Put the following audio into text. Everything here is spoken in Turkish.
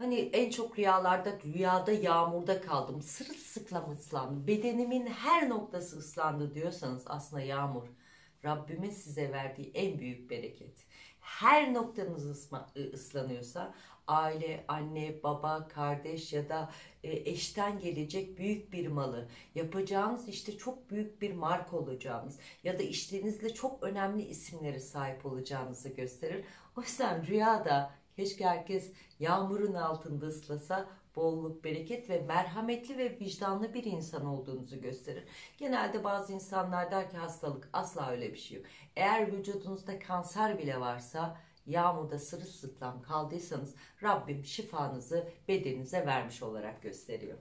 Hani en çok rüyalarda rüyada yağmurda kaldım. Sırılsıklam ıslandım. Bedenimin her noktası ıslandı diyorsanız aslında yağmur Rabbimin size verdiği en büyük bereket. Her noktanız ıslanıyorsa aile, anne, baba, kardeş ya da e, eşten gelecek büyük bir malı, yapacağınız işte çok büyük bir marka olacağınız ya da işlerinizle çok önemli isimlere sahip olacağınızı gösterir. O yüzden rüyada keşke herkes yağmurun altında ıslasa bolluk, bereket ve merhametli ve vicdanlı bir insan olduğunuzu gösterir. Genelde bazı insanlar der ki hastalık asla öyle bir şey yok. Eğer vücudunuzda kanser bile varsa yağmurda sırılsıklam kaldıysanız Rabbim şifanızı bedeninize vermiş olarak gösteriyor.